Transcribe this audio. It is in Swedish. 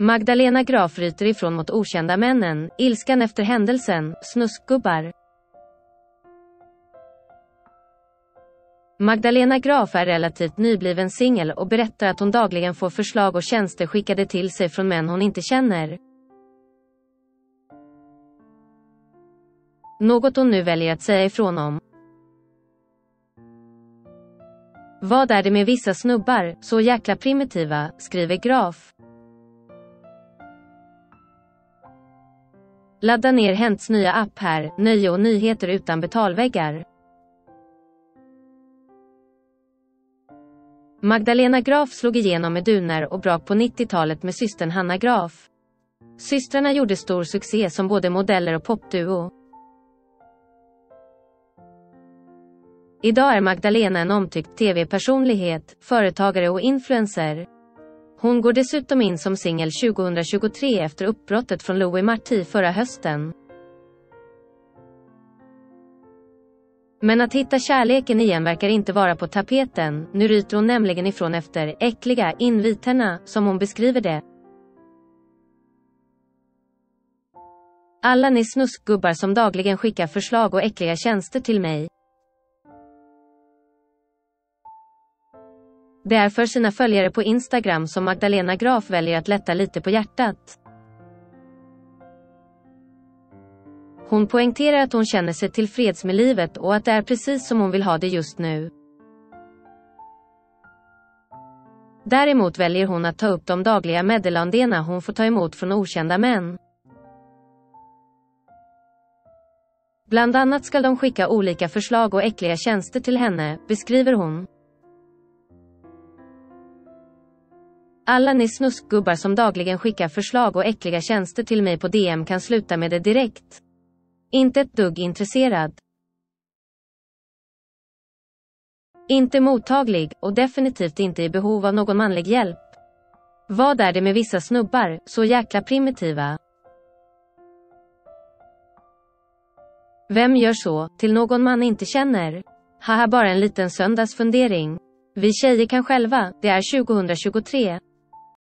Magdalena Graf ryter ifrån mot okända männen, ilskan efter händelsen, snuskgubbar. Magdalena Graf är relativt nybliven singel och berättar att hon dagligen får förslag och tjänster skickade till sig från män hon inte känner. Något hon nu väljer att säga ifrån om. Vad är det med vissa snubbar, så jäkla primitiva, skriver Graf. Ladda ner Hents nya app här, nöje och nyheter utan betalväggar. Magdalena Graf slog igenom med Duner och brak på 90-talet med systern Hanna Graf. Systrarna gjorde stor succé som både modeller och popduo. Idag är Magdalena en omtyckt tv-personlighet, företagare och influencer. Hon går dessutom in som singel 2023 efter uppbrottet från Louis Marti förra hösten. Men att hitta kärleken igen verkar inte vara på tapeten, nu ryter hon nämligen ifrån efter äckliga inviterna, som hon beskriver det. Alla ni snuskgubbar som dagligen skickar förslag och äckliga tjänster till mig. Det är för sina följare på Instagram som Magdalena Graf väljer att lätta lite på hjärtat. Hon poängterar att hon känner sig tillfreds med livet och att det är precis som hon vill ha det just nu. Däremot väljer hon att ta upp de dagliga meddelandena hon får ta emot från okända män. Bland annat ska de skicka olika förslag och äckliga tjänster till henne, beskriver hon. Alla ni snuskgubbar som dagligen skickar förslag och äckliga tjänster till mig på DM kan sluta med det direkt. Inte ett dugg intresserad. Inte mottaglig, och definitivt inte i behov av någon manlig hjälp. Vad är det med vissa snubbar, så jäkla primitiva? Vem gör så, till någon man inte känner? Haha bara en liten söndagsfundering. Vi tjejer kan själva, det är 2023.